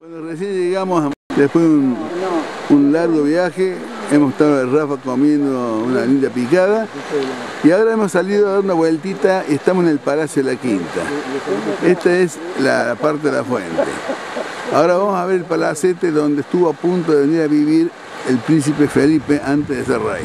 Bueno, recién llegamos después de un, largo viaje, hemos estado en Rafa comiendo una linda picada y ahora hemos salido a dar una vueltita y estamos en el Palacio de la Quinta. Esta es la parte de la fuente. Ahora vamos a ver el palacete donde estuvo a punto de venir a vivir el príncipe Felipe antes de ser rey.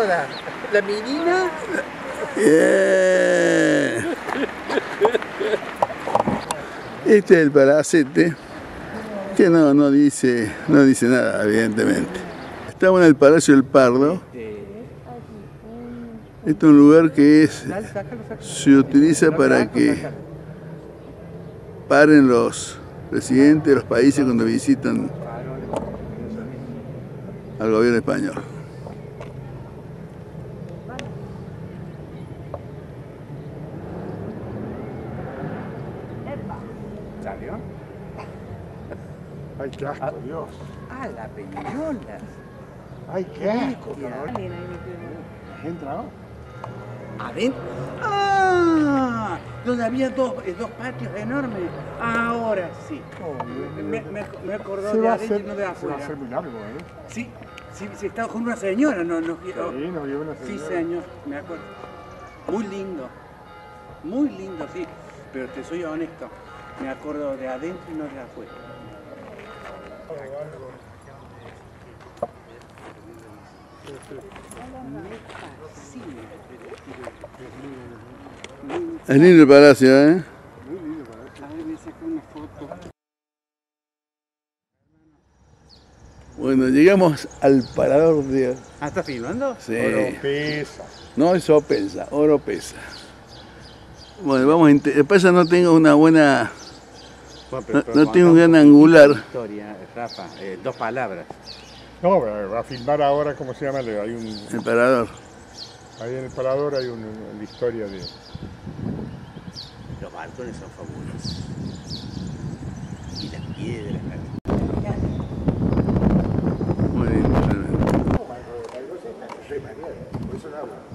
La menina. Este es el palacete que no, no, dice, no dice nada, evidentemente. Estamos en el Palacio del Pardo. Este es un lugar que es, se utiliza para que paren los presidentes de los países cuando visitan al gobierno español. Ay, qué asco, Dios. Ah, la peñola. Ay, qué asco. Hostia. ¿Has entrado? ¿Adentro? ¡Ah! Donde había dos, eh, dos patios enormes. Ahora sí. Me, me, me acordó de adentro y no de se va a afuera. hacer muy largo, ¿eh? Sí, sí, sí, estaba con una señora, no, no. Sí, nos lleva una Sí, señora. señor, me acuerdo. Muy lindo, muy lindo, sí. Pero te soy honesto, me acuerdo de adentro y no de afuera. Es lindo el palacio, ¿eh? una foto. Bueno, llegamos al parador de... Ah, ¿estás filmando? Sí. Pesa. No es pesa, oro pesa. Bueno, vamos a... Pasa no tengo una buena... No, no tengo un gran angular. Historia, Rafa, eh, dos palabras. No, va a filmar ahora, ¿cómo se llama? Hay un, El parador. ahí en el parador hay un- una historia de... Los balcones son fabulosos. Y las piedras. Muy lindo, tremendo.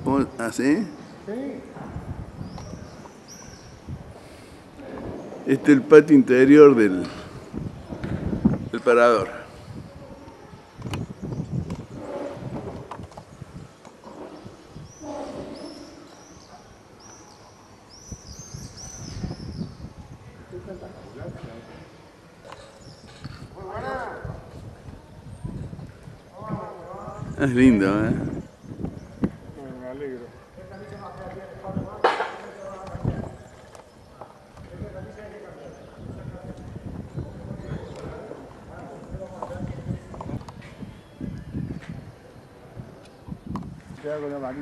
¿Cómo- ¿Así? Este es el patio interior del, del parador. Es lindo, ¿eh?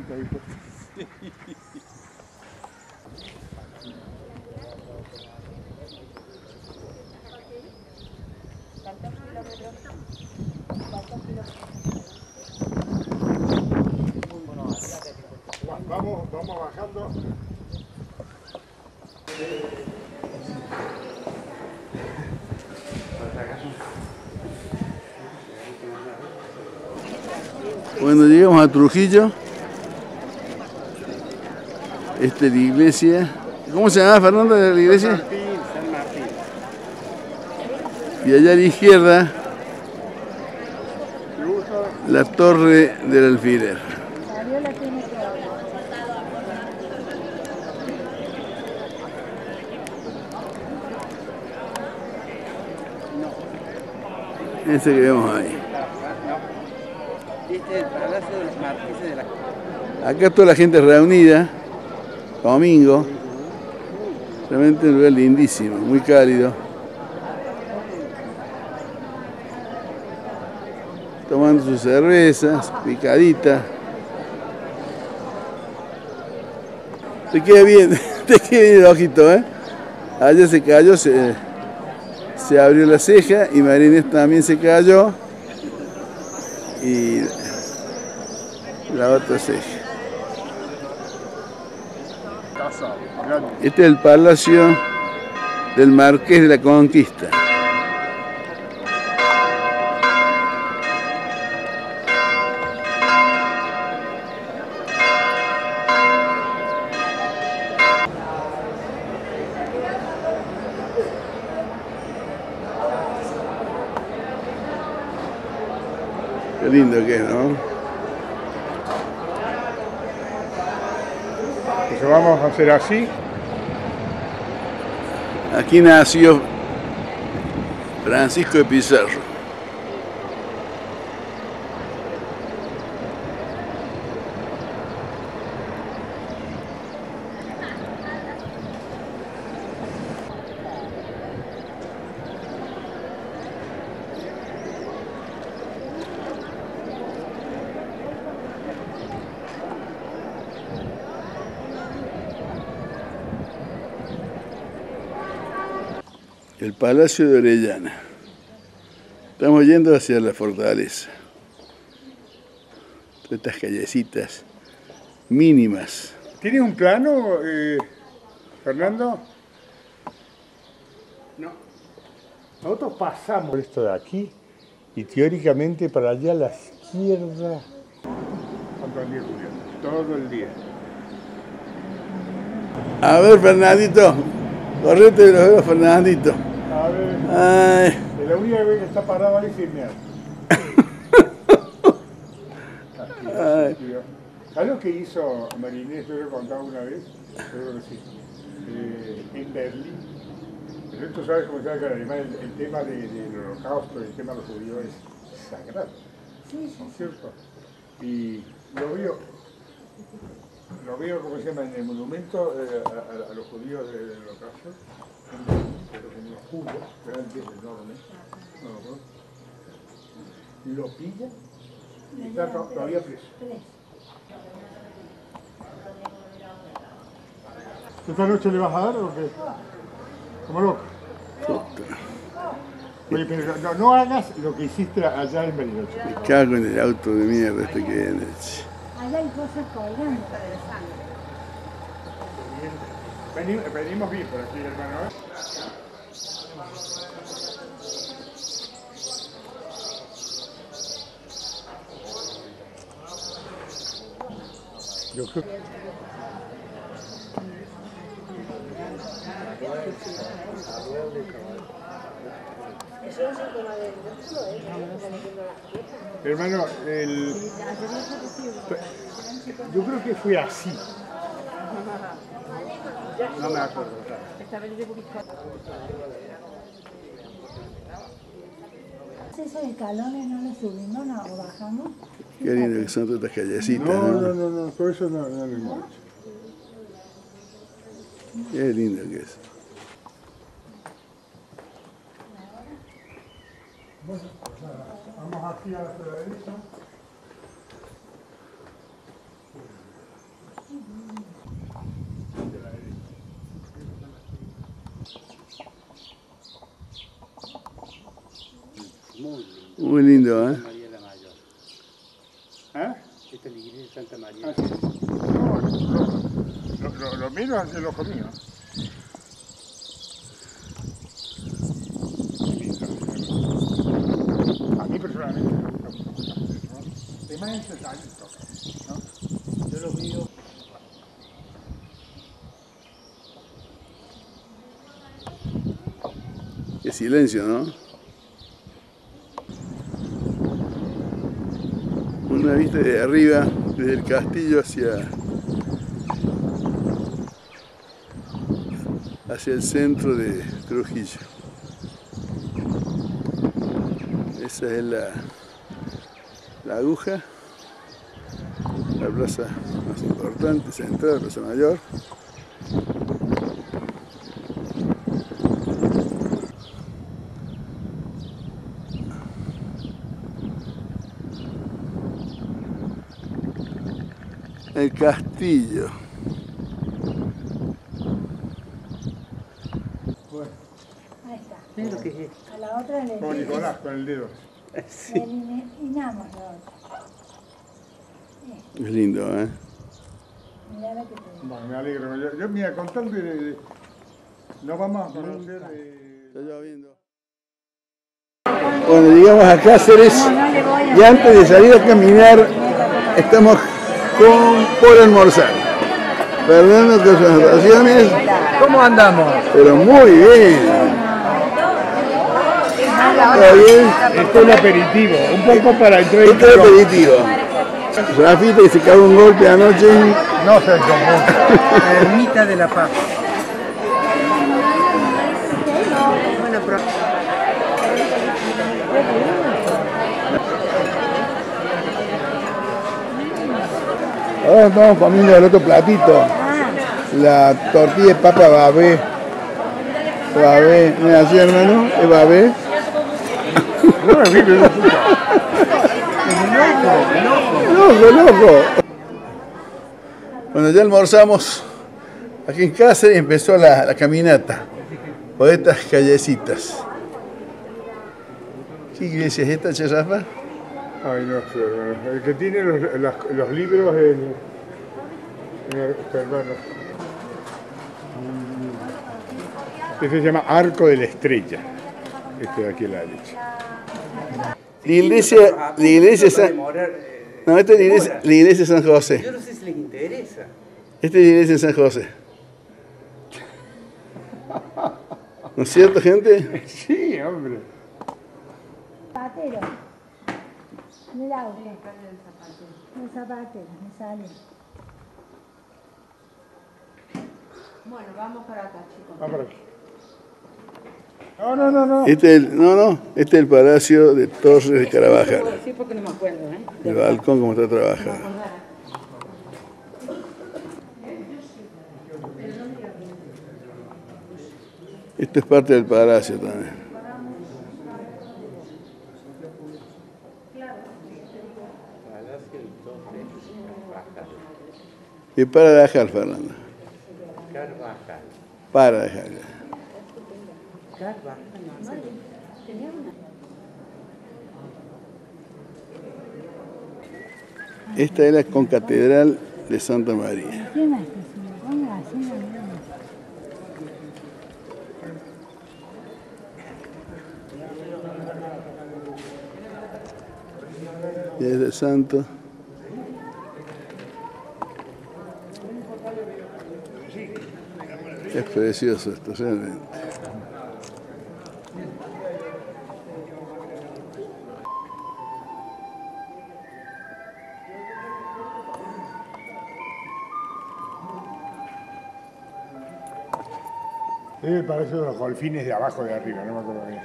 Pues. Vamos, vamos bajando. Cuando llegamos a Trujillo, esta es la iglesia. ¿Cómo se llama Fernando de la iglesia? Martín, San Martín. Y allá a la izquierda, la torre del alfiler. Ese que vemos ahí. Este es el Palacio de los Marqueses de la Acá toda la gente reunida, domingo. Realmente un lugar lindísimo, muy cálido. Tomando sus cervezas, picaditas. Te queda bien, te queda bien el ojito, ¿eh? Allá se cayó, se, se abrió la ceja y Marinés también se cayó. Y la otra ceja. Este es el palacio del Marqués de la Conquista. Qué lindo que es, ¿no? Vamos a hacer así. Aquí nació Francisco de Pizarro. El Palacio de Orellana. Estamos yendo hacia la fortaleza. Todas estas callecitas mínimas. ¿Tienes un plano, eh, Fernando? No. Nosotros pasamos por esto de aquí y teóricamente para allá a la izquierda. Todo el día. A ver, Fernandito. Correte de los dedos, Fernandito. Ay, es la única vez que está parado ahí sin ay. ¿Sabes lo que hizo Marinés? Yo lo he contado una vez, creo que sí. Eh, en Berlín. Pero tú sabes cómo se llama que en alemán el, el tema de- del holocausto, el tema de los judíos es sagrado. Sí, sí. ¿no es cierto? Y lo vio, lo veo, ¿cómo se llama? En el monumento eh, a, a- a los judíos del del holocausto, pero con los judíos, grandes, enormes, no lo pilla y está to- todavía preso. ¿Esta noche le vas a dar o qué? Como loco. Oye, pero no, no hagas lo que hiciste allá en Bariloche. Me cago en el auto de mierda este que viene. che. Allá hay cosas colgando. Venimos, venimos bien por aquí, hermano. Yo creo Hermano, el... yo creo que fue así. No me acuerdo. Esos escalones no los subimos no, o bajamos. Qué lindo que son todas estas callecitas, No, ¿no? no, no, por eso no, no hemos hecho. Qué lindo que es. Vamos aquí a la derecha. Muy lindo, ¿eh? María la Mayor. ¿Eh? Esta es la iglesia de Santa María. Ah, sí. No, lo, lo, lo, lo miro hacia el ojo mío. A mí personalmente me gusta mucho. ¿no? Es más ensasadito, ¿no? Yo lo miro. Qué silencio, ¿no? Una vista de arriba, desde el castillo hacia, hacia el centro de Trujillo. Esa es la, la aguja, la plaza más importante, central, Plaza Mayor. El castillo. Ahí está. Mira lo que es esto. A la otra le Como Nicolás con el dedo. eliminamos la otra. Es lindo, ¿eh? Mirá lo que te. Bueno, me alegro. Yo, yo mira, con tal de, de- nos vamos a eh, Está lloviendo. Bueno, llegamos a Cáceres y antes de salir a caminar estamos con, por almorzar. Fernando con sus anotaciones, ¿Cómo andamos? pero muy bien. La ¿Todo bien? Esto es un aperitivo, un poco para entrar Esto es aperitivo. Rafita que se cagó un golpe anoche. No se común. Ermita de la Paz. Ahora estamos comiendo el otro platito. La tortilla de papa babé. Babé. Mira así hermano, es babé. Loco, loco. Bueno, ya almorzamos aquí en casa y empezó la, la caminata por estas callecitas. ¿Qué iglesia es esta, Che Rafa? Ay, no sé, hermano. El que tiene los, libros el- hermano. Este se llama Arco de la Estrella. Este de aquí la derecha. La iglesia, la iglesia San... Eh, No, esta es la iglesia, la iglesia San José. Yo no sé si les interesa. Esta es la iglesia de San José. ¿No es cierto, gente? Sí, hombre. Zapatero. Mira, auto. El zapatero, me sale. Bueno, vamos para acá, chicos. Va por aquí. No, no, no, no. Este es el, no, no, este es el palacio de Torres de Carabajal. Sí, porque no me acuerdo, ¿eh? El balcón como está trabajado. Esto es parte del palacio también. Y para de dejar, Fernando. Para de dejar. Esta es la concatedral de Santa María. Y es de santo. Es precioso esto, realmente. Es el Palacio de los Golfines de abajo de arriba, no me acuerdo bien.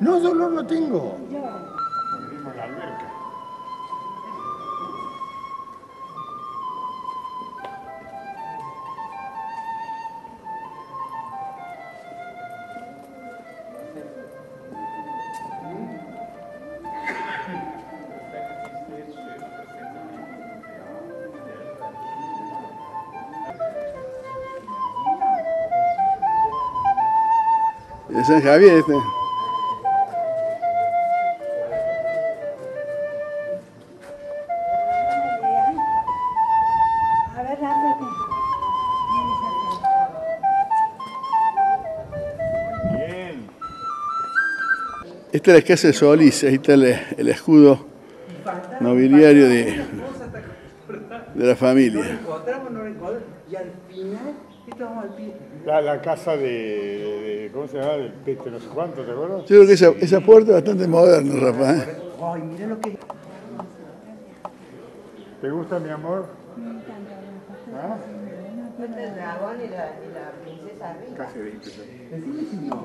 No, dolor no tengo. De San Javier este. A ver, ¿qué? Bien. Esta es la casa de Solís, ahí está el, el escudo nobiliario de, de la familia. Encontramos, no encontramos. Y al final, estamos al pie. La, la casa de- ¿Cómo se llama? Del Pete, no sé cuánto, ¿te acuerdas? Yo creo que esa, esa puerta es bastante moderna, Rafa. ¿eh? Ay, mira lo que. ¿Te gusta, mi amor? ¿Ah? El dragón y la, y la princesa arriba. Casi 20 años.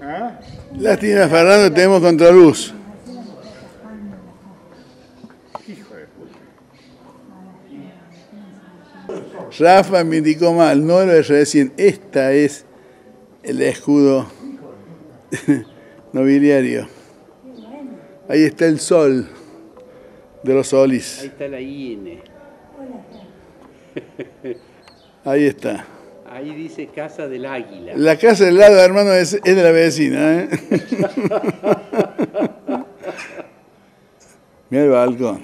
¿Ah? Lástima, Fernando, tenemos contraluz. Hijo de puta. Rafa me indicó mal, no lo de recién. Esta es el escudo nobiliario. Ahí está el sol de los Ahí Solís. está la INE. Ahí está. Ahí dice Casa del Águila. La casa del lado, hermano, es, es de la vecina. ¿eh? Mira el balcón.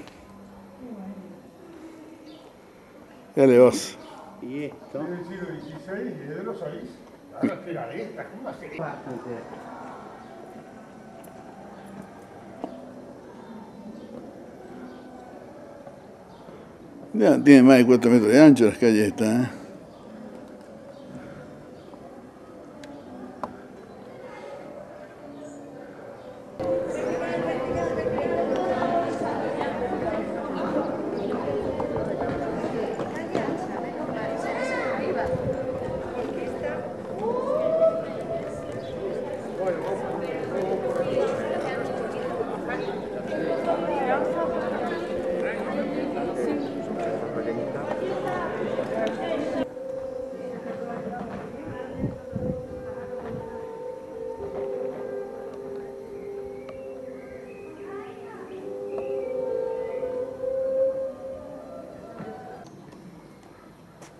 Dale vos. Y esto. del siglo XVI y de los Solís. Ahora era de esta, ¿cómo hacer esto? Ya, tiene más de 4 metros de ancho las calles estas. ¿eh?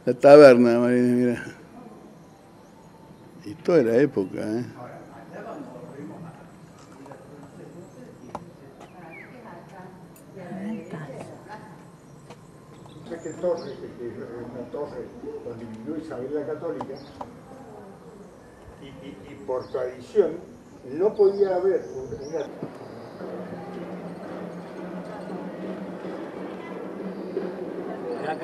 La taberna, Marina, mira. Y toda la época, ¿eh? Esta torre, que es una torre donde vivió Isabel la Católica, y, y- y por tradición no podía haber una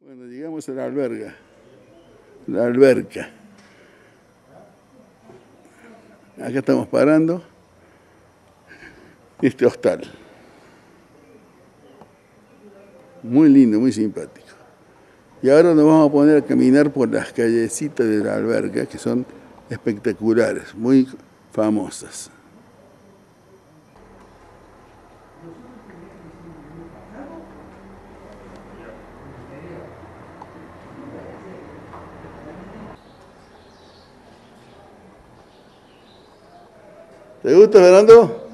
Bueno, llegamos a la alberga. La alberca. Acá estamos parando. Este hostal. Muy lindo, muy simpático. Y ahora nos vamos a poner a caminar por las callecitas de la alberca, que son espectaculares, muy famosas. ¿Te gusta, Fernando?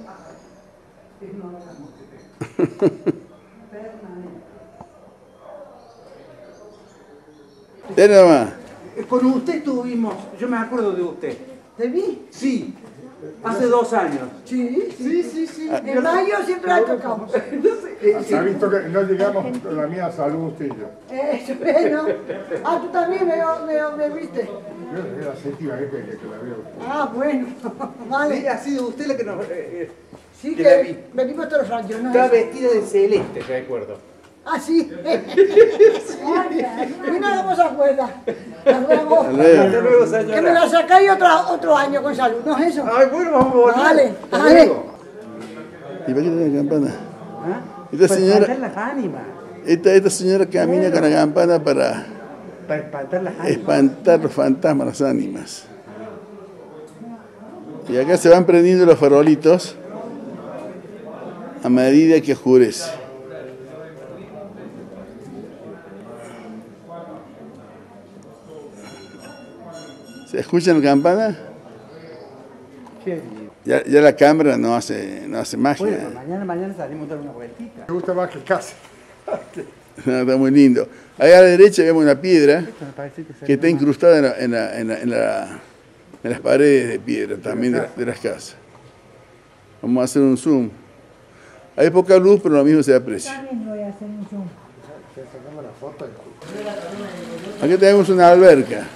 Ven nomás. Eh, Con usted tuvimos, yo me acuerdo de usted. ¿De mí? Sí, hace dos años. Sí, sí, sí, sí. Ah. En mayo siempre la tocamos. Ha visto que no llegamos con la mía salud usted y yo. Eh, bueno. Ah, tú también me, me, me viste. Yo es la séptima vez que, que la veo. Ah, bueno. Sí, Vale. ha sido usted la que nos... eh, Sí que la vi. que venimos todos los años, ¿no? Estaba vestida de celeste, recuerdo. Ah, sí. Y no nos acuerda. Hasta luego. Hasta luego, Que me señora. la sacáis otro, otro año con salud, ¿no es eso? Ay, bueno, vamos a volver. Vale, Hasta vale. luego. ¿Y para qué tiene la campana? ¿Ah? Esta Para señora- espantar las ánimas. Esta, esta señora camina con la campana para Para espantar las ánimas. espantar los fantasmas, las ánimas. Y acá se van prendiendo los farolitos a medida que oscurece. ¿Se escucha la campana? Ya, ya la cámara no hace, no hace magia. Bueno, mañana, mañana salimos a dar una vueltita. Me gusta más que casa. No, está muy lindo. Ahí a la derecha vemos una piedra que que está incrustada en, la- en la- en la- en la- en las paredes de piedra también de, de las casas. Vamos a hacer un zoom. Hay poca luz, pero lo mismo se aprecia. También voy a hacer un zoom. Aquí tenemos una alberca,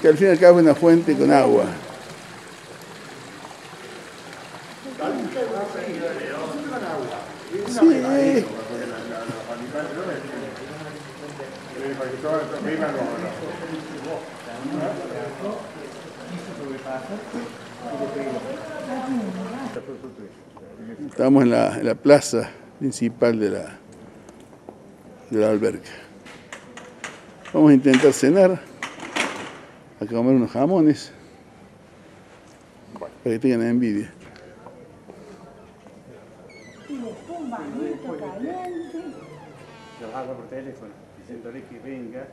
que al fin y al cabo es una fuente con agua. Sí, estamos en la, en la plaza principal de la, de la alberca. Vamos a intentar cenar, a comer unos jamones, para que tengan envidia. Y después un bañito caliente. Los hago por teléfono, diciéndole que venga.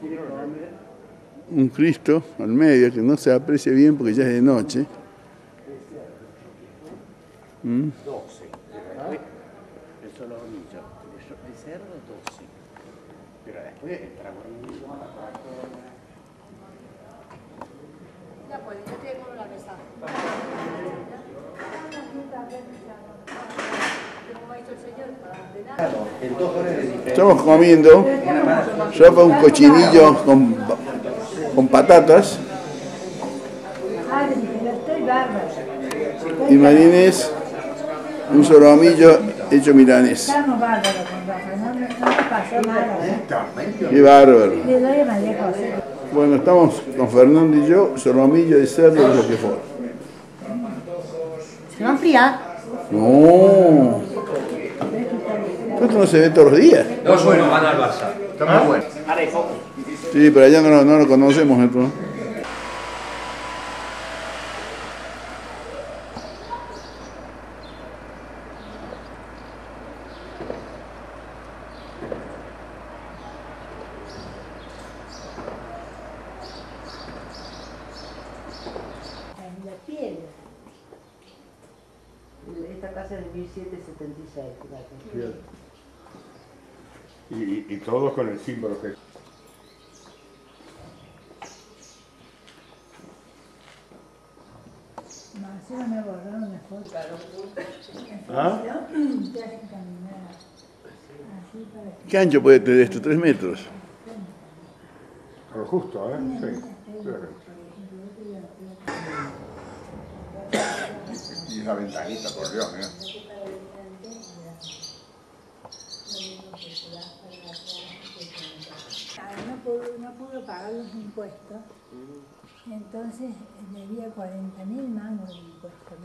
Quiere comer. un Cristo al medio que no se aprecia bien porque ya es de noche. ¿Mm? 12. El solo hornillo. De cerdo, 12. Pero después entramos Pues. Estamos comiendo sopa un cochinillo con, con patatas y Marinés un solomillo hecho milanés. Qué bárbaro. Bueno, estamos con Fernando y yo, solomillo de cerdo de Roquefort. Se va a enfriar. No. Esto no se ve todos los días. No, bueno, van al Barça. Está muy bueno. Sí, pero allá no, lo- no lo conocemos esto. ¿no? En la piel. Esta casa es de 1776, fíjate. Y, y, y todos con el símbolo que me borraron una foto. ¿Ah? Te hacen caminar. Así para que ¿Qué ancho puede tener esto? ¿Tres metros? Lo justo, ¿eh? Sí. claro. Y la ventanita, por Dios, ¿eh? Ah, no pudo, no pudo pagar los impuestos. Entonces debía 40 mil mangos de impuestos.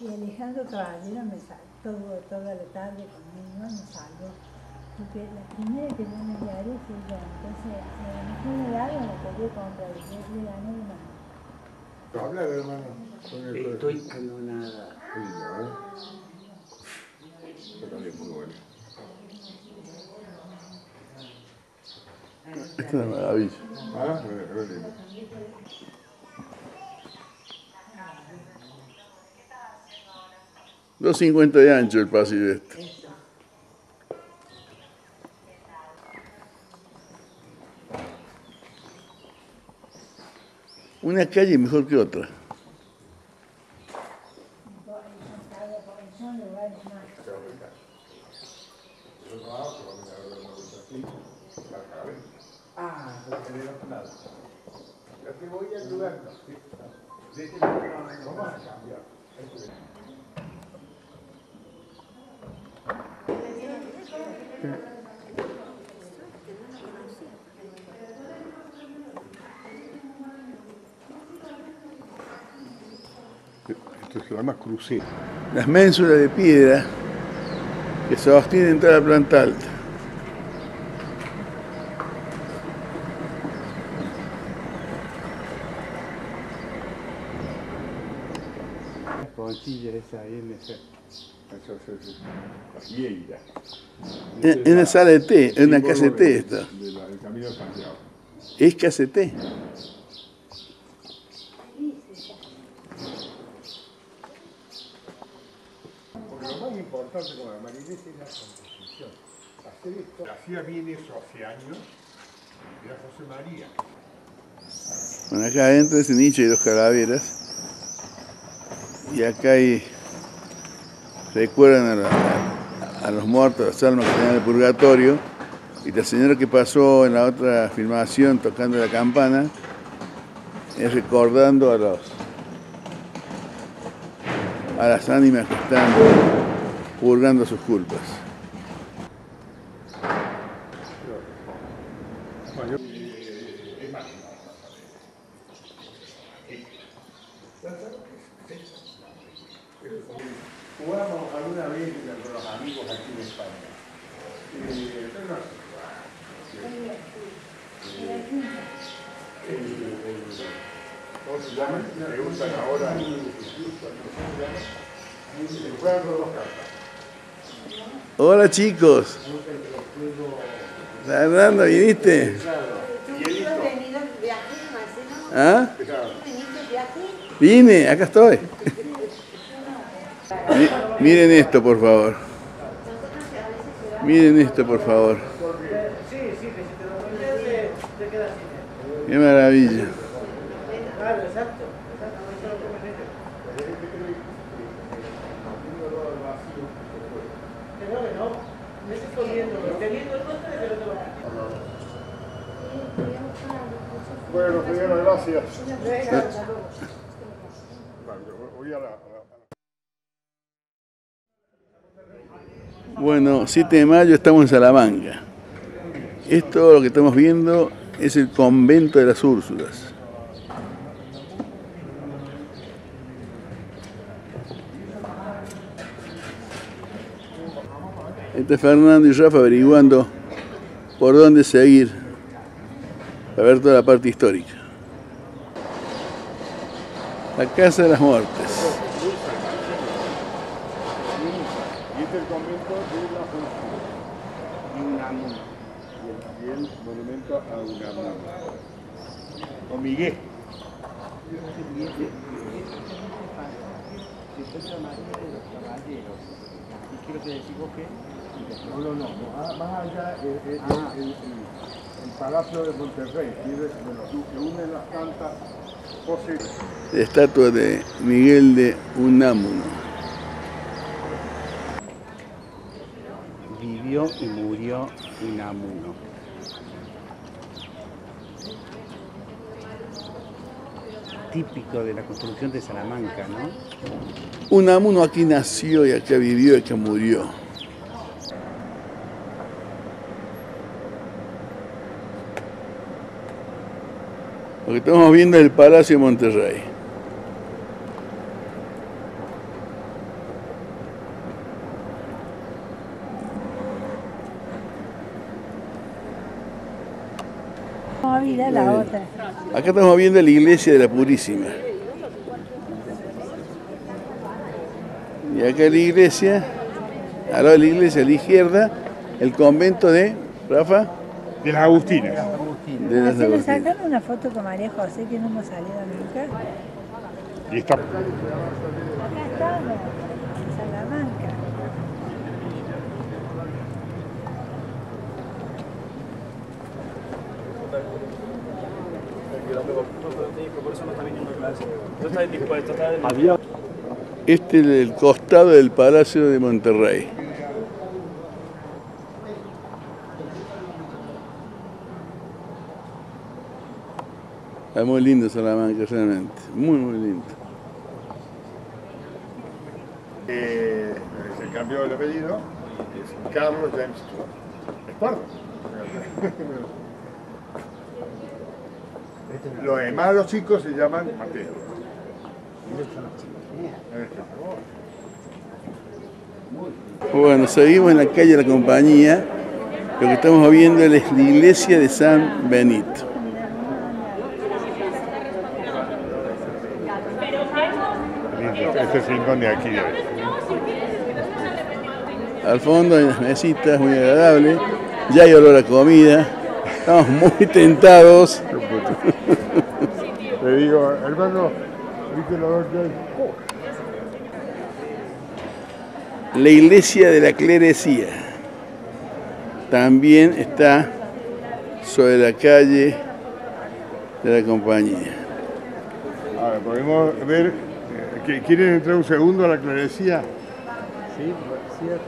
Y Alejandro Caballero me saltó toda la tarde conmigo, me salvó. Porque la primera que yo me diario fue yo. Entonces, a de algo me podía comprar. Yo le gané de mano. Habla, hermano. Con el Estoy. Lindo, ¿eh? Pero es muy bueno. Es una maravilla. Ah. Dos cincuenta de ancho el pasillo este. Una calle mejor que otra. Son lugares más. Ah, porque del otro lado. Yo te voy ayudando. Vamos a cambiar. Esto se llama crucero. Las ménsulas de piedra que sostienen toda la planta alta. Esa ahí en ese. Eso, eso, eso. La. En, en sala de té, en una Símbolo casa de té de- está. de la- del camino de Santiago. Es casa de té. Porque lo más importante con la marinesa es la composición. Hacer esto, hacía bien eso hace años, era José María. Bueno, acá adentro de ese nicho hay dos calaveras. Y acá hay. Recuerdan a, la- a los muertos, las almas que tenían el purgatorio. Y la señora que pasó en la otra filmación tocando la campana es recordando a los a las ánimas que están purgando sus culpas. Jugamos alguna vez con los amigos aquí en España. Eh, pero no, ¿Cómo se llama? Me usan ahora. Juegan con dos cartas. Chicos. Fernando, ¿viniste? ¿Ah? Vine, acá estoy. Mi- Miren esto, por favor. Miren esto, por favor. Qué maravilla. Bueno, señora, gracias. Bueno, 7 de mayo estamos en Salamanca. Esto lo que estamos viendo es el convento de las Úrsulas. Está Fernando y Rafa averiguando por dónde seguir para ver toda la parte histórica. La Casa de las Muertes. Y este es el convento de la Unamuno. Y el, y el monumento a Unamuno. O Miguel. ¿Y qué es lo que decís vos que? No, no, no. Más, más allá es, es- es el, el- el Palacio de Monterrey, que, es, bueno, que une las tantas poses. La estatua de Miguel de Unamuno. Vivió y murió Unamuno. Típico de la construcción de Salamanca, ¿no? Unamuno aquí nació y acá vivió y acá murió. Lo que estamos viendo es el Palacio de Monterrey. La otra. Acá estamos viendo la iglesia de la Purísima. Y acá la iglesia, al lado de la iglesia a la izquierda, el convento de Rafa De las Agustinas. De las Así me Agustinas. sacaron una foto con María José que no hemos salido nunca. Y está. Acá estamos, en Salamanca. Este es el costado del Palacio de Monterrey. Es muy lindo Salamanca, realmente. Muy, muy lindo. Eh, se cambió el apellido. Es Carlos James Stewart. Es pardo. Los demás los chicos se llaman Mateo. Bueno, seguimos en la calle de la Compañía. Lo que estamos viendo es la iglesia de San Benito. Este es el rincón de aquí. hoy. Al fondo hay unas mesitas muy agradables. Ya hay olor a comida. Estamos muy tentados. Le digo, hermano, ¿viste los dos que hay? La iglesia de la clerecía también está sobre la calle de la compañía. Ahora, podemos ver, que- ¿quieren entrar un segundo a la clerecía? Sí, cierto.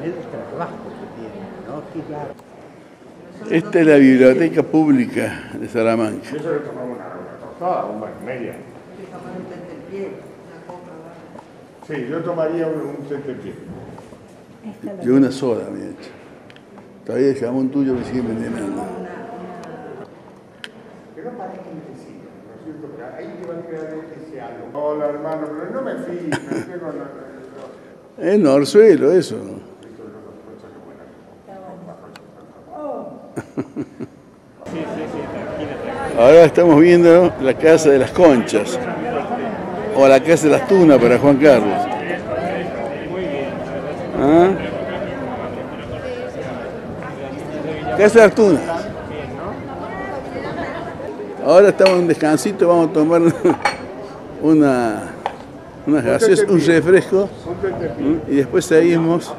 Mirá el trabajo que tiene, ¿no? Esta es la biblioteca pública de Salamanca. Eso le tomamos una tostada, una media. Sí, yo tomaría un, un Yo una sola, mi hecho. Todavía el jamón tuyo me sigue envenenando. Que intensito, ¿no es cierto? Porque ahí te va a quedar ese algo. Hola, hermano, pero no me fijo, no tengo nada. Es Norzuelo, eso. Ahora estamos viendo la casa de las conchas. O la casa de las tunas para Juan Carlos. ¿Ah? Casa de las tunas. Ahora estamos en descansito, vamos a tomar una, unas gaseosas, un refresco y después seguimos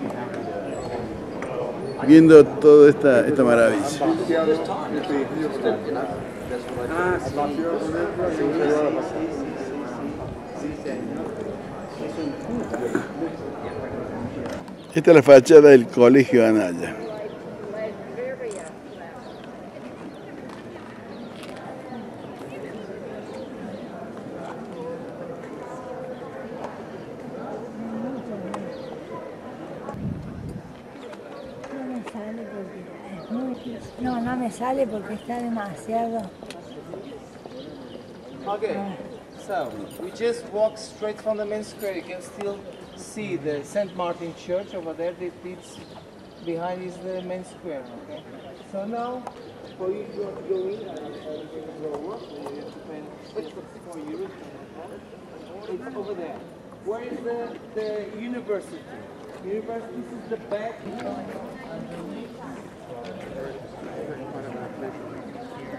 viendo toda esta, esta maravilla. Esta es la fachada del Colegio Anaya. Sale porque está demasiado. Okay, so we just walk straight from the main square. You can still see the St. Martin Church over there. It's behind is the main square. Okay. So now, for you to go in and lower, you have to. It's over there. Where is the the university? University is the back.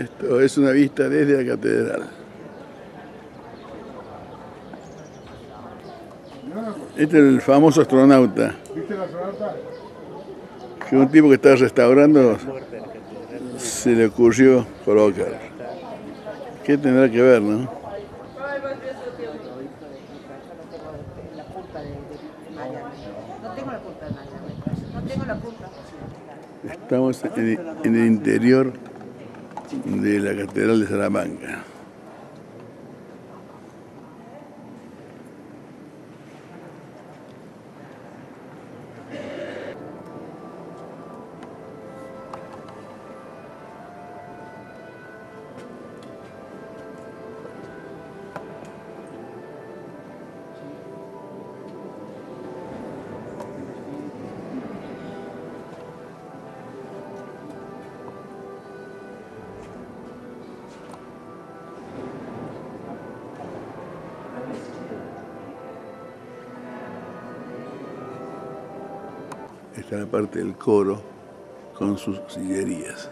Esto es una vista desde la catedral. Este es el famoso astronauta, ¿Viste la sonata? que un tipo que estaba restaurando se le ocurrió colocar. ¿Qué tendrá que ver, no? Estamos en el interior de la Catedral de Salamanca. Parte del coro con sus sillerías.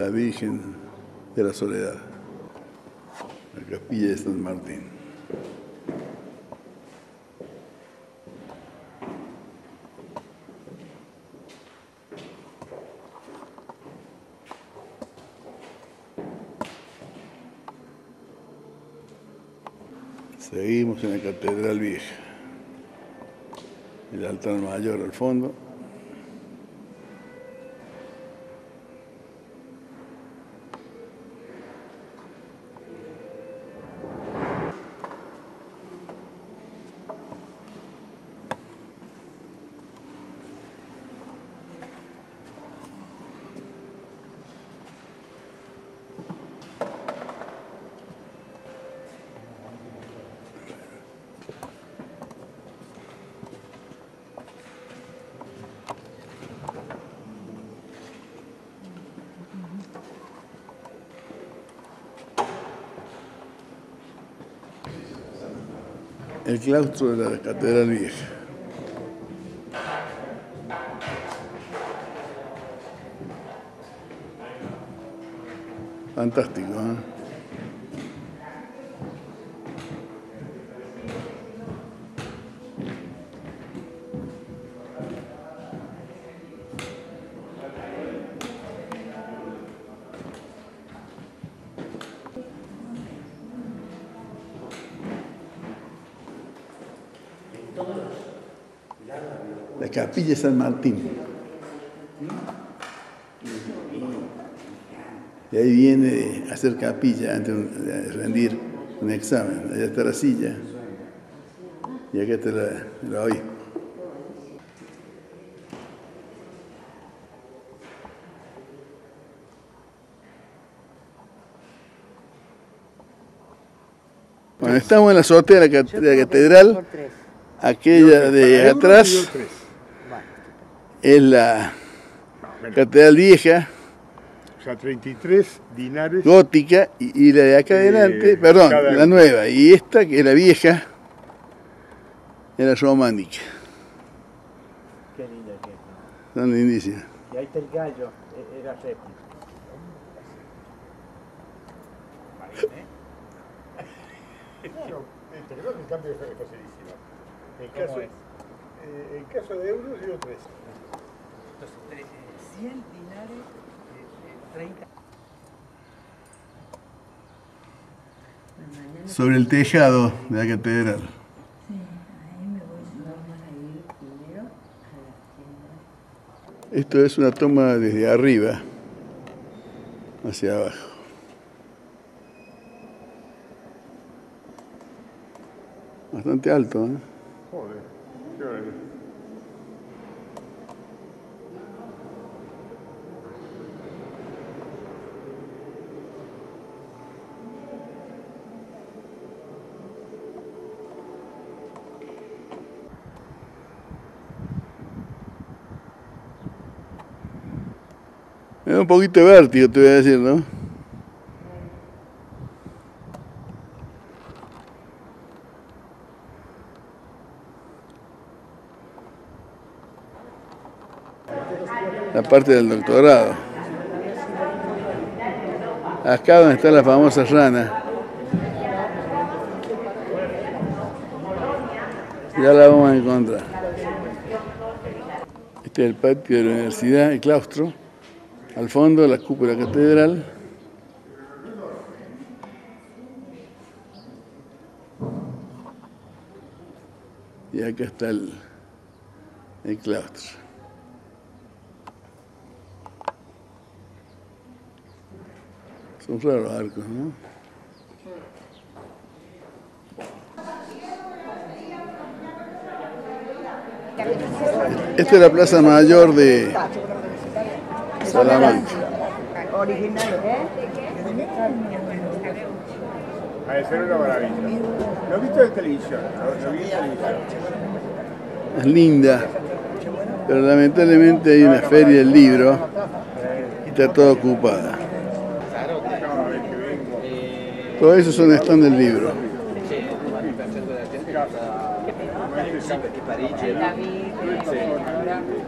La Virgen de la Soledad, la capilla de San Martín. Seguimos en la Catedral Vieja. El altar mayor al fondo. El claustro de la Catedral Vieja. Fantástico, ¿eh? La capilla San Martín. Y ahí viene a hacer capilla antes de rendir un examen. Allá está la silla. Y acá está la, la hoy. Bueno, estamos en la azotea de la, catedral. Aquella de atrás. Es la Bueno, catedral vieja, o sea, 33 dinares. gótica, y, y la de acá Eh, adelante, perdón, cada- la nueva. Y esta, que es la vieja, es la románica. Qué linda que es. Son lindísimas. Y ahí está el gallo, e- era réplica. No, eh, pero el cambio es facilísimo. En caso, eh, en caso de euros, yo tres. Entonces, 100 dinares, 30. Sobre el tejado de la catedral. Sí, ahí me voy, vamos a ir primero a las tiendas. Esto es una toma desde arriba hacia abajo. Bastante alto, ¿eh? Un poquito de vértigo, te voy a decir, ¿no? La parte del doctorado. Acá donde está la famosa rana. Ya la vamos a encontrar. Este es el patio de la universidad, el claustro. Al fondo la cúpula catedral. Y acá está el, claustro. Son los arcos, ¿no? Esta es la plaza mayor de Salamanca. Ha de ser una maravilla. Lo he visto en televisión. Es linda, pero lamentablemente hay una feria del libro y está toda ocupada. Todo eso son stand del libro.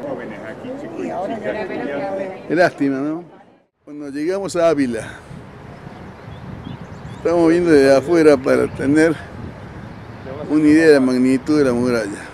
Jóvenes aquí, chicos. Qué lástima, ¿no? Cuando llegamos a Ávila, estamos viendo desde afuera para tener una idea de la magnitud de la muralla.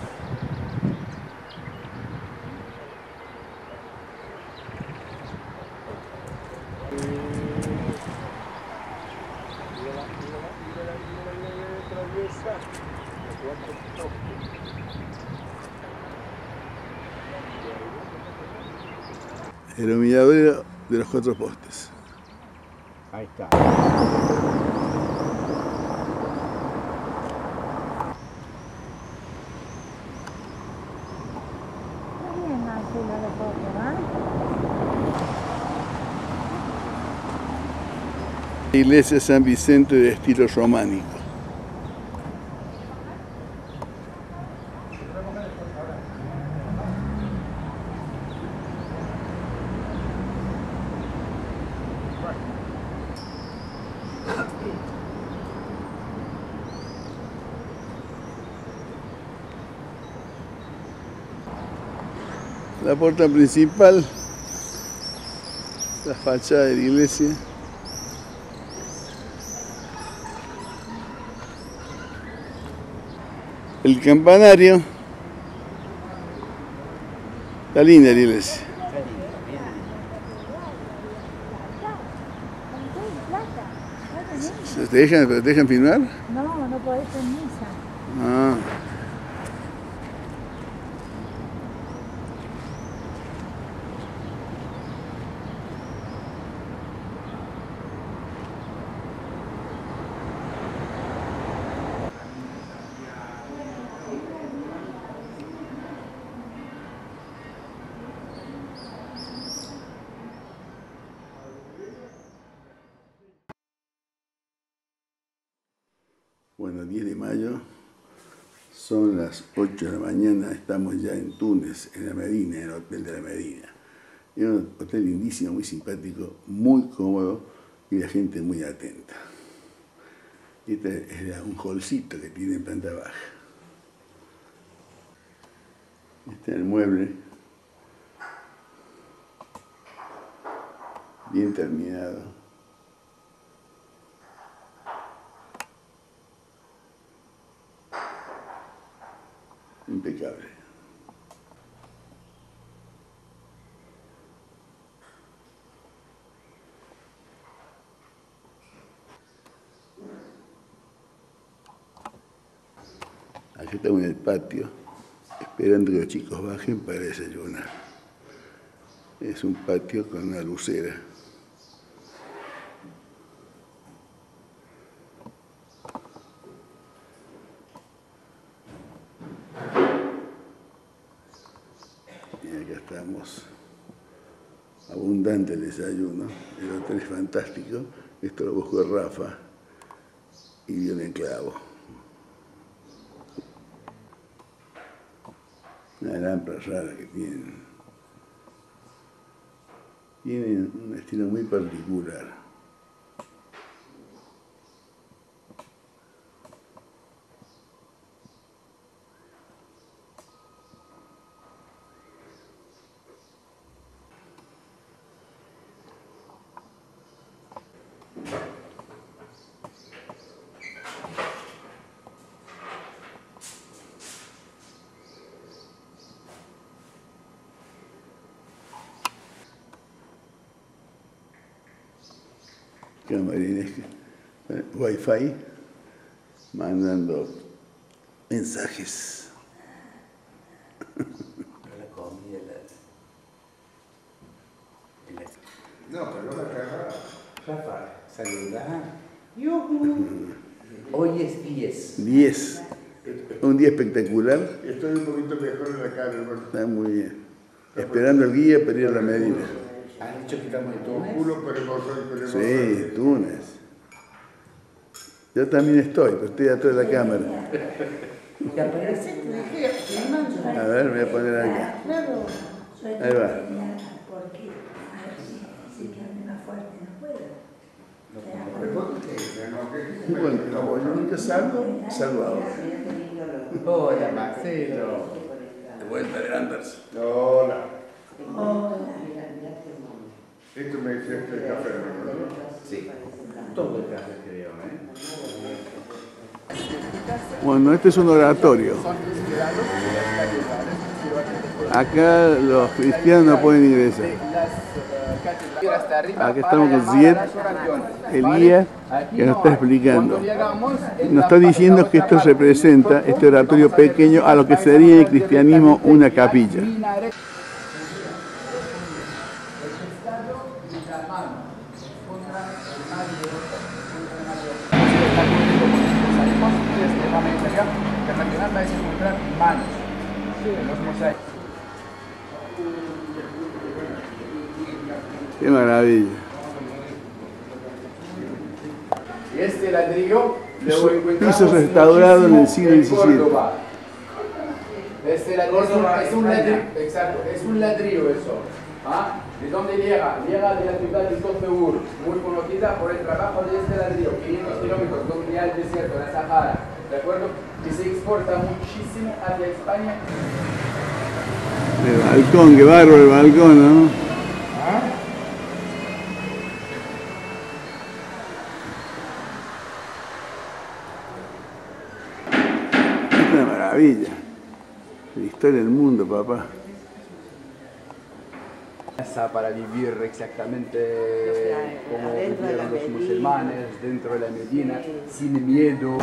De los cuatro postes. Ahí está. Iglesia San Vicente de estilo románico. la puerta principal, la fachada de la iglesia. El campanario. Está linda la iglesia. ¿Se te dejan, te dejan filmar? No, no podés en misa. Ah. Bueno, 10 de mayo, son las 8 de la mañana, estamos ya en Túnez, en la Medina, en el Hotel de la Medina. Es un hotel lindísimo, muy simpático, muy cómodo y la gente muy atenta. Este es un holcito que tiene en planta baja. Este es el mueble, bien terminado. impecable. Aquí estamos en el patio, esperando que los chicos bajen para desayunar. Es un patio con una lucera. Y acá estamos. Abundante el desayuno. El hotel es fantástico. Esto lo buscó Rafa y dio en el Una lámpara rara que tienen. Tienen un estilo muy particular. Camarines eh, wifi mandando mensajes. La comida, la... No, pero la caja. Rafa, saluda. Hoy es 10. 10. Un día espectacular. Estoy un poquito mejor en la cara, hermano. Está muy bien. Esperando el guía para ir a la Medina. Han dicho que estamos en todo Culo, pero no soy, pero no Sí, Túnez. Yo también estoy, pero estoy atrás de la cámara. A ver, me voy a poner acá. Ahí va. Porque si que hable más fuerte no puedo. Bueno, como yo nunca salgo, salgo ahora. Hola, Marcelo. De vuelta de Anders. Hola. Esto me dice este café, hermano. Sí. Todo el café creo, ¿eh? Bueno, este es un oratorio. Acá los cristianos no pueden ingresar. Aquí estamos con Ziet, el guía, que nos está explicando. Nos está diciendo que esto representa, este oratorio pequeño, a lo que sería en el cristianismo una capilla. Internacional vais a encontrar manos en los mosaicos. Qué maravilla. Y este ladrillo lo encontramos Piso restaurado en el siglo XVII. Este ladrillo es un, es un ladrillo, exacto, es un ladrillo eso. ¿Ah? ¿De dónde llega? Llega de la ciudad de Tozeur, muy conocida por el trabajo de este ladrillo, 500 kilómetros, donde hay el desierto, la Sahara, ¿de acuerdo? Que se exporta muchísimo hacia España. El balcón, qué bárbaro el balcón, ¿no? Es una maravilla. La historia del mundo, papá. Para vivir exactamente como vivieron los musulmanes dentro de la Medina, sin miedo.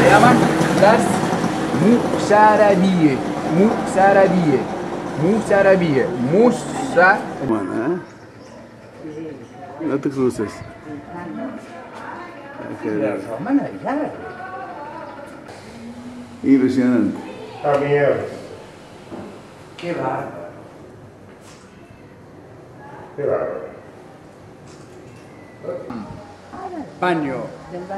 Se llaman las Musarabíe. Musarabíe. Musarabíe. Musa. Bueno, ¿eh? No te cruces. Impresionante. Está miedo. Qué bárbaro. Qué bárbaro. Baño.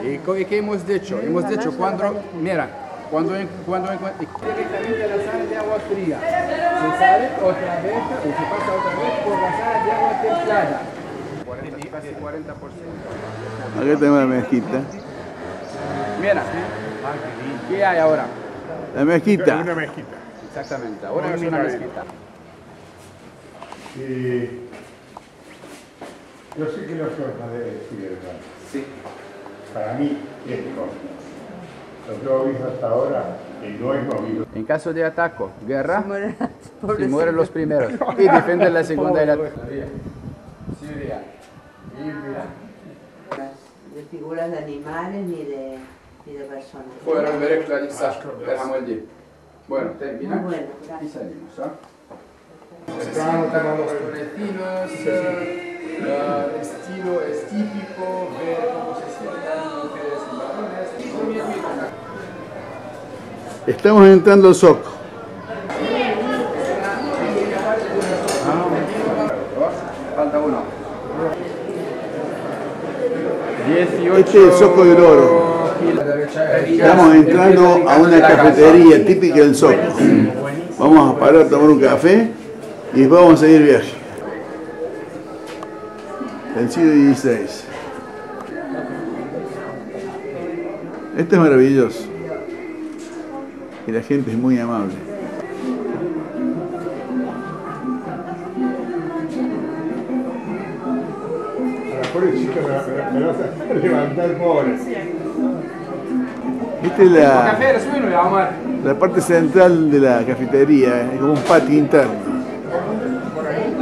¿Y qué hemos dicho? Hemos dicho cuando, mira, cuando, cuando directamente a la sala de agua fría, se sale otra vez o se pasa otra vez por la sala de agua templada. 40, casi 40%. Acá tenemos la mezquita. Mira, ¿qué hay ahora? La mezquita. Una mezquita. Exactamente, ahora es una mezquita. Y yo sé que no se os va a decir, hermano. Sí. Para mí, esto, lo que hemos visto hasta ahora, y no hemos visto. En caso de ataque, guerra, Mueren se pobrecitos. mueren los primeros y defienden la segunda y la Siria, Libia, De figuras de animales ni de, ni de personas. fueron a Isaac, dejamos el día. Bueno, termina Muy bueno, y gracias. salimos. ¿ah? Estábamos tomando los tunecinos, eh, eh, estilo es típico, ver cómo se sientan mujeres y varones. Muy bien, bien. Estamos entrando al Soco. Falta uno. 18 Este es el Soco del Oro. Estamos entrando a una cafetería típica del Soco. Vamos a parar a tomar un café y vamos a seguir viaje. Del siglo XVI. Esto es maravilloso. Y la gente es muy amable. A la pobre chica me, me, me vas a levantar pobre. Esta es la, la parte central de la cafetería, es como un patio interno.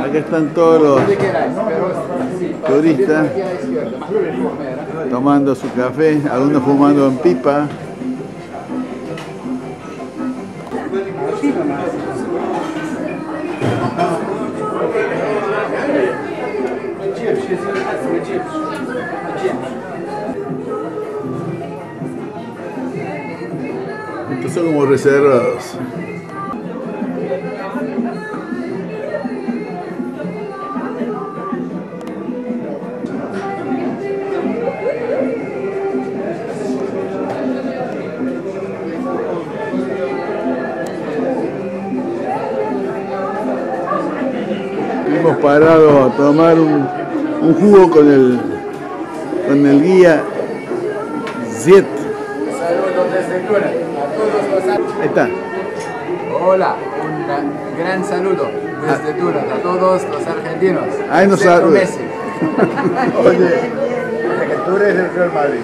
Acá están todos los Donde queráis, pero sí, para Turista. salir aquí a la izquierda, más primera. tomando su café, algunos fumando en pipa. Son como reservados. Hemos parado a tomar un, un jugo con el, con el guía Ziet. Saludos desde Túnez a todos los Ahí está. Hola, un gran- saludo desde Túnez a todos los argentinos. Ahí nos saluda. Messi. Oye, que tú eres del Real Madrid.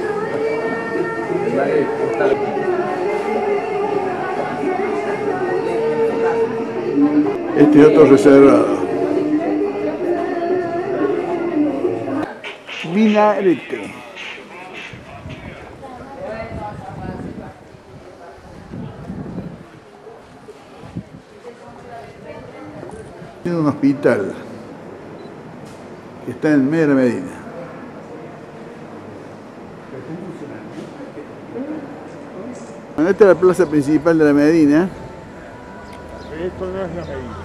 Este es otro reservado. Minarete. Tiene un hospital que está en medio de la Medina. Bueno, esta es la plaza principal de la Medina. Esto no es la medida.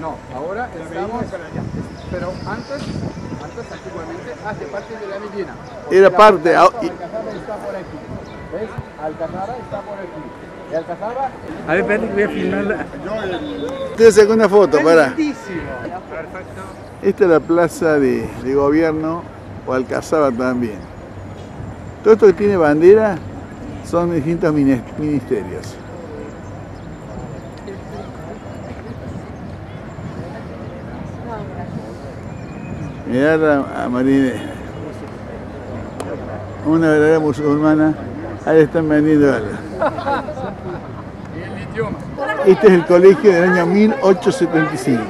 No, ahora estamos, pero antes, antes antiguamente hace parte de la Medina. Era la parte, ah, y- Alcazaba está por aquí. ¿Ves? Alcazaba está por aquí. ¿Le alcanzaba? A ver, espérate voy a filmarla. Te saco una foto, para. Perfecto. Esta es la plaza de, de gobierno o Alcazaba también. Todo esto que tiene bandera son distintos ministerios. Mirá a Marine, una verdadera musulmana Ahí están vendiendo. Este es el colegio del año 1875,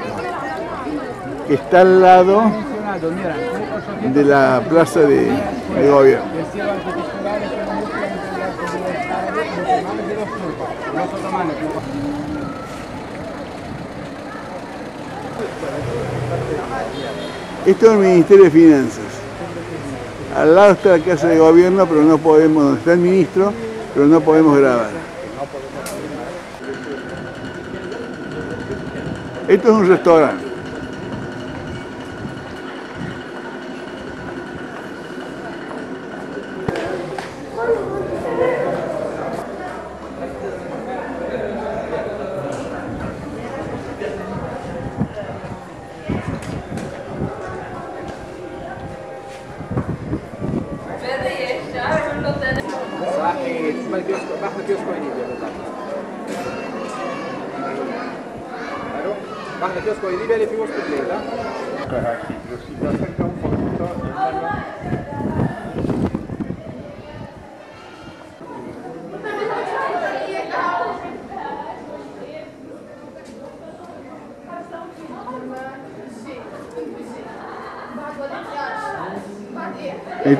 que está al lado de la plaza de gobierno. Esto es el Ministerio de Finanzas. Al lado está la Casa de Gobierno, pero no podemos, donde está el ministro, pero no podemos grabar. Esto es un restaurante.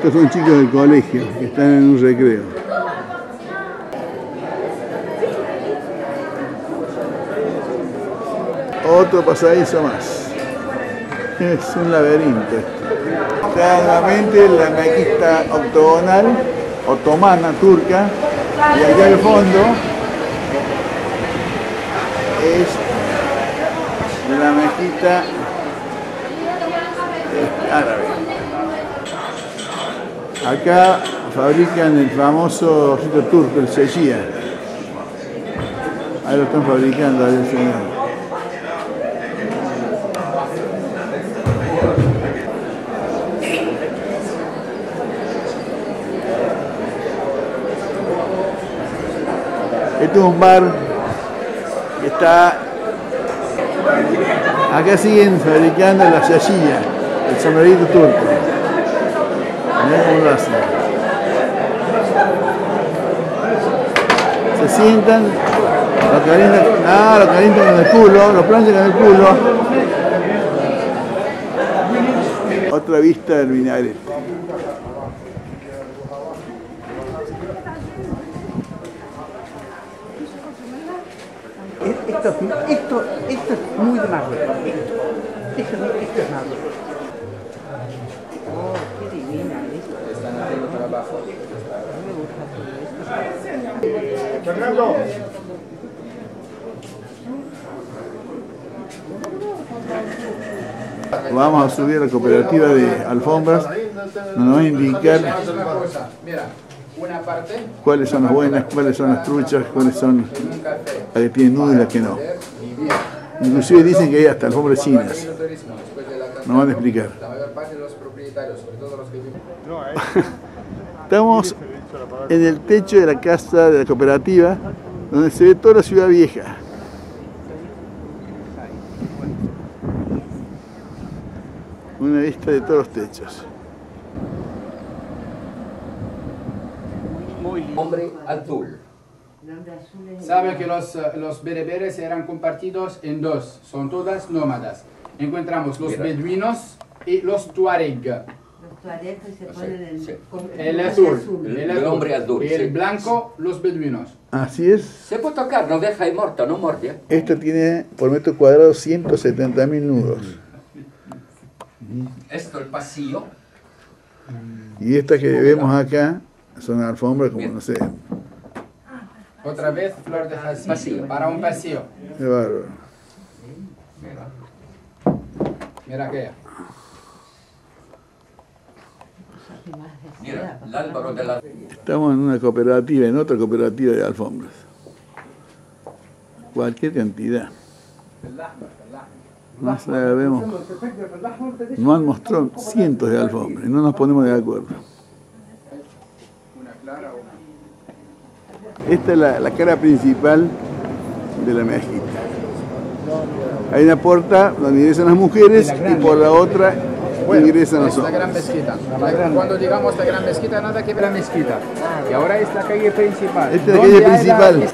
Estos son chicos del colegio que están en un recreo. Otro pasadizo más. Es un laberinto esto. Está nuevamente la mezquita octogonal, otomana, turca, y allá al fondo es la mezquita eh, árabe. Acá fabrican el famoso ojito turco, el sechía. Ahí lo están fabricando, ahí señor. Este es un bar que está... Acá siguen fabricando la sechía, el sombrerito turco. Hacen. Se sientan, lo calientan, ah, lo calientan con el culo, lo planchan con el culo. Otra vista del vinagre. Esto, esto, esto es muy de Marruecos. Esto, esto, esto es Marruecos. Oh, qué divina esto. están haciendo trabajo Fernando, Vamos a subir a la cooperativa de alfombras. Nos va a indicar cuáles son las buenas, cuáles son las truchas, cuáles son las que tienen nudo y las que no. Inclusive dicen que hay hasta alfombras chinas. Nos van a explicar. Estamos en el techo de la casa de la cooperativa, donde se ve toda la ciudad vieja. Una vista de todos los techos. Hombre azul. Sabe que los, eh, los bereberes eran compartidos en dos, son todas nómadas. Encontramos los beduinos y los tuareg. Los tuaregs se ponen en... sí. El azul, El- el, el hombre azul, Y el sí. blanco, los beduinos. Así es. Se puede tocar, no deja ahí morta, no morde. Esto tiene por metro cuadrado 170 mil nudos. Esto el pasillo. Y estas que vemos acá son alfombras como, no sé, Otra vez flor de jazmín Pasillo. para un pasillo. qué bárbaro. Mira aquella. Mira, el Álvaro de la... Estamos en una cooperativa, en otra cooperativa de alfombras. Cualquier cantidad. Más allá vemos, nos han mostrado cientos de alfombras y no nos ponemos de acuerdo. Esta es la, la cara principal de la mezquita. Hay una puerta donde ingresan las mujeres y por la otra ingresan los es la gran hombres. mezquita. Cuando digamos la gran mezquita, nada que ver la mezquita. Y ahora es la calle principal. Esta es la ¿Dónde calle hay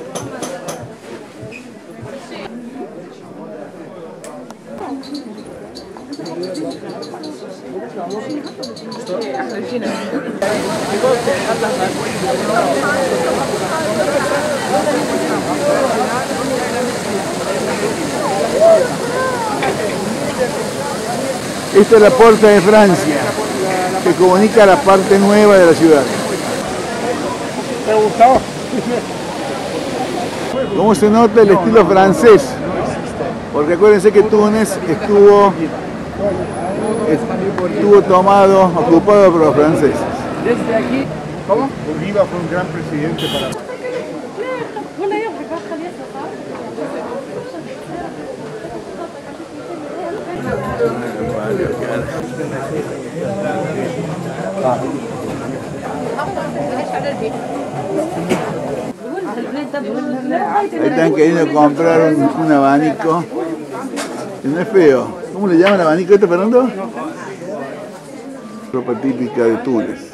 Esta es la puerta de Francia, que comunica la parte nueva de la ciudad. ¿Te gustó? ¿Cómo se nota el estilo francés? Porque acuérdense que Túnez estuvo, estuvo tomado, ocupado por los franceses. Desde aquí, ¿cómo? Bolívar fue un gran presidente para... Están queriendo comprar un, un abanico. No es feo. ¿Cómo le llaman abanico este, Fernando? Ropa típica de Túnez.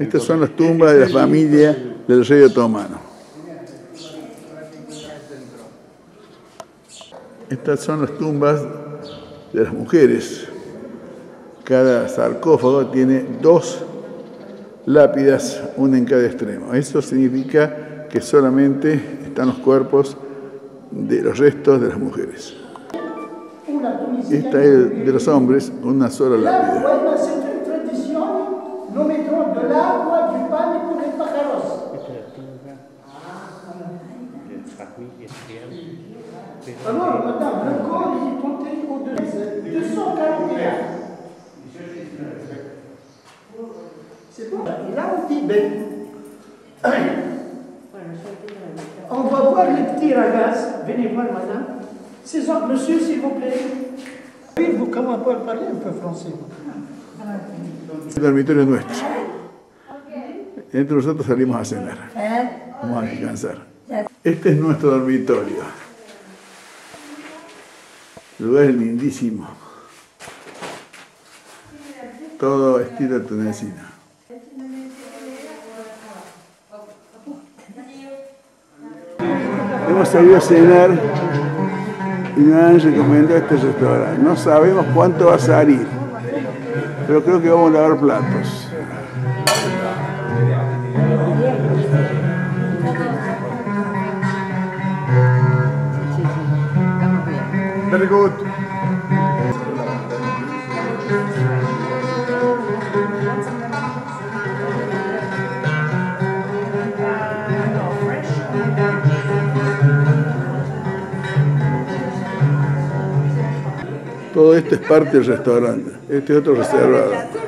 Estas son las tumbas de la familia del rey otomano. Estas son las tumbas de las mujeres. Cada sarcófago tiene dos lápidas, una en cada extremo. Eso significa que solamente están los cuerpos de los restos de las mujeres. Esta es de los hombres una sola lápida. Alors, madame, le code est compté au 241. C'est bon. Et là, on dit, ben, on va voir les petits ragazzi. Venez voir, madame. C'est ça, monsieur, s'il vous plaît. Oui, vous comment on peut parler un peu français? El dormitorio es nuestro. Entre nosotros salimos a cenar. Vamos a descansar. Este es nuestro dormitorio. El lugar es lindísimo. Todo estilo tunecino. Hemos salido a cenar y nos han recomendado este restaurante. No sabemos cuánto va a salir, pero creo que vamos a lavar platos. Todo esto es parte del restaurante. Este es otro reservado.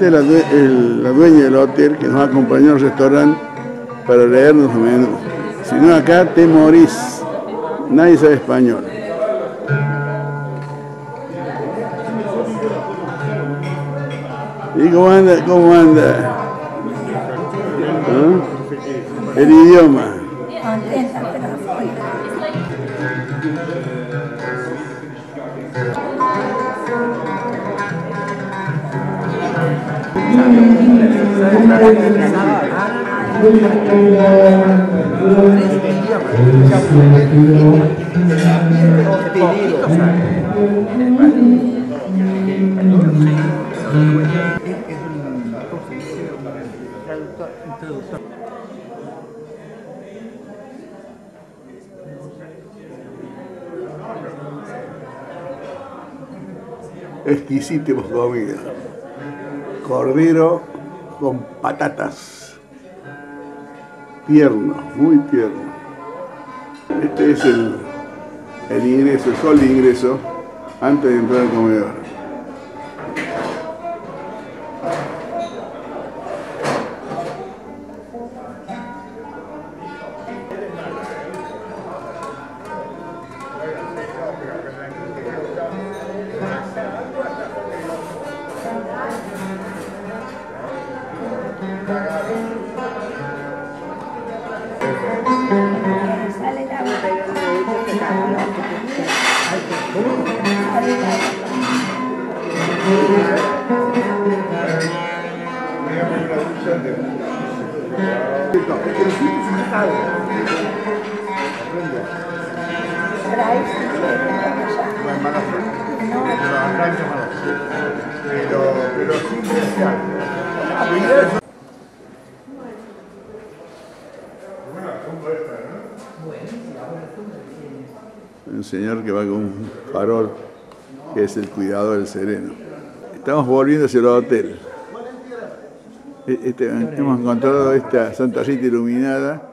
La señorita es la, el- la dueña del hotel que nos acompañó al restaurante para leernos los menús. Si no, acá te morís. Nadie sabe español. ¿Y cómo anda? ¿Cómo anda? ¿Ah? El idioma. Exquisita hemos comido. Cordero con patatas. tierno, muy tierno. Este es el, ingreso, el sol ingreso, antes de entrar al comedor. El cuidador del sereno. Estamos volviendo hacia el hotel. E- este- hemos encontrado esta Santa Rita iluminada